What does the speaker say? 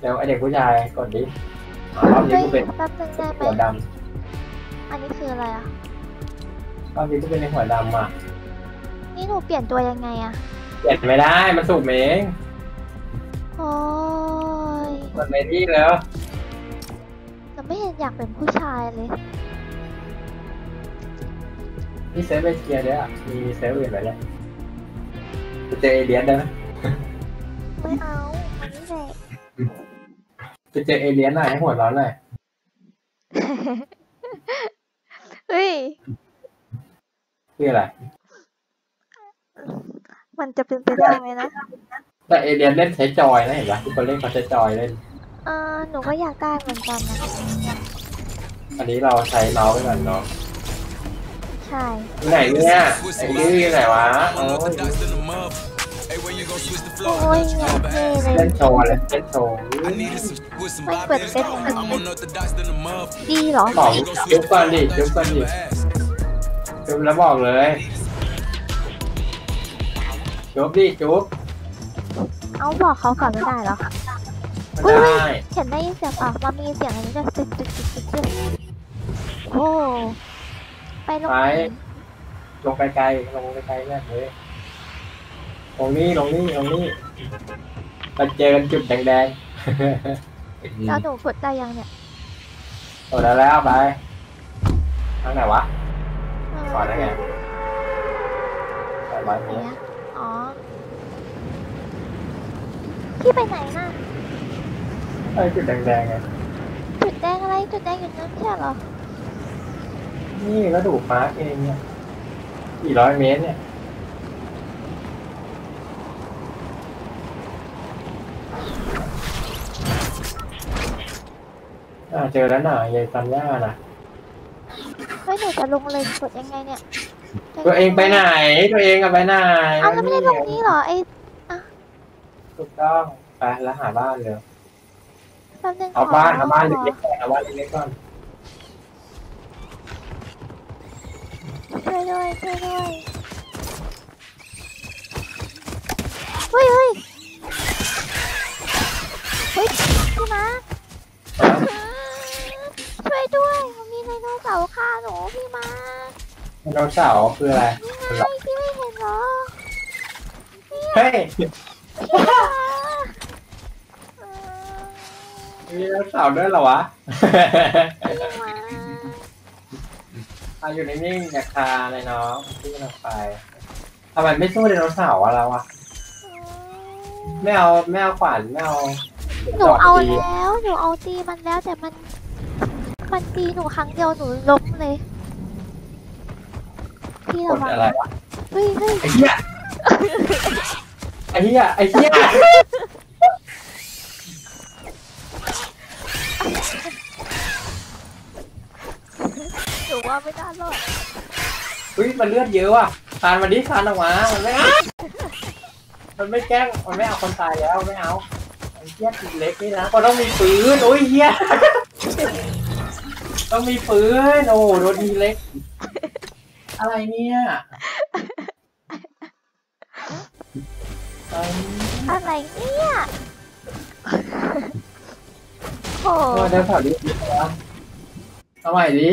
เดี๋ยวไอเด็กผู้ชายกดดิอ๋อรอบนี้เฮ้ยกูเป็นแป๊บนึงได้ไหมหัวดอันนี้คืออะไรอะำรอบนี้กูเป็นในหัวดำอะ นี่หนูเปลี่ยนตัวยังไงอะ เปลี่ยนไม่ได้มันสูบเองโอ้ยมันไม่ที่แล้วหนูไม่เห็นอยากเป็นผู้ชายเลยนี่เซฟไปเคลียร์ด้วยอะมีเซฟอื่นไหมเนี่ยจะเจอเอเลียนได้ไหมไม่ จะเจอเอเลียนหน่อยให้หัวร้อนหน่อยเฮ้ยคืออะไร มันจะเป็นไปได้ไหมนะ แต่เอเลียนเล่นใช้จอยนะเห็นปะทุกคนเล่นเขาใช้จอยเล่นเออหนูก็อยากได้เหมือนกันนะ อันนี้เราใช้เมาส์ไปก่อนเนาะใช่ที่ไหนเนี่ยไอ้นี่อยู่ไหนวะโอ้ย โอ้ยอยากเท่เลยเล่นโชว์เลยเล่นโชว์ไม่เปิดเป็นดีเหรอบอกจุ๊บก่อนดิจุ๊บก่อนดิจุ๊บแล้วบอกเลยจุ๊บดิจุ๊บเอาบอกเขาก่อนไม่ได้เหรอไม่ได้เห็นได้ยินเสียงอะมันมีเสียงอะไรด้วยตึ๊ดตึ๊ดตึ๊ดตึ๊ดตึ๊ดโอ้ไปลงไปลงไกลๆลงไกลๆเนี่ยเลย ลงนี่ลงนี่ลงนี่มาเจอกันจุดแดงแล้วๆหนูกดได้ยังเนี่ยโอ้ได้แล้วไปทางไหนวะเออก่อนได้ไงไปร้อยไหนเมตรอะอ๋อ พี่ไปไหนน่ะ ไอ้ยจุดแดงๆไงจุดแดงอะไร จุดแดงอยู่นั้นไม่ใช่เหรอ นี่ก็ดูมาร์กเองเนี่ยกี่ร้อยเมตรเนี่ย อ่าเจอแล้วน่ะยายซันย่าน่ะไม่หนูจะลงเลยกดยังไงเนี่ยตัวเองไปไหน ตัวเองอะไปไหนเอาแล้วไม่ได้ลงนี้เหรอไอ้ถูกต้องไปแล้วหาบ้านเลยแป๊บนึงเอาบ้านขเอาบ้านขเล็กๆก่อนเอาบ้านเล็กๆก่อนช่วยด้วยช่วยด้วย ไดโนเสาร์คืออะไร นี่ไงพี่ไม่เห็นเหรอเฮ้ยพี่มาเออมีไดโนเสาร์ด้วยเหรอวะพี่มาอาอยู่นิ่งๆอย่าคาเลยน้องที่มันไปทำไมไม่สู้ไดโนเสาร์อะเราอะไม่เอาไม่เอาขวานไม่เอาหนูเอาจบดีแล้ว หนูเอาตีมันแล้วแต่มัน มันตีหนูครั้งเดียวหนูล้มเลย พี่กระดวังอะไรวะเฮ้ยเฮ้ยไอ้เหี้ยไอ้เหี้ยไอ้เหี้ยหนูว่าไม่น่ารอดอุ้ยมันเลือดเยอะว่ะคานมาดิคานออกมามันไม่เอามันไม่แกล้งมันไม่เอาคนตายแล้วไม่เอาไอ้เหี้ยทีเล็กนี่นะก็ต้องมีปืนโอ้ยเหี้ยต้องมีปืนโอ้โดนทีเล็ก อะไรเนี่ยไอ้อะไรเนี่ยโอ้โอ้เดี๋ยวถอดดิเอาใหม่ดิ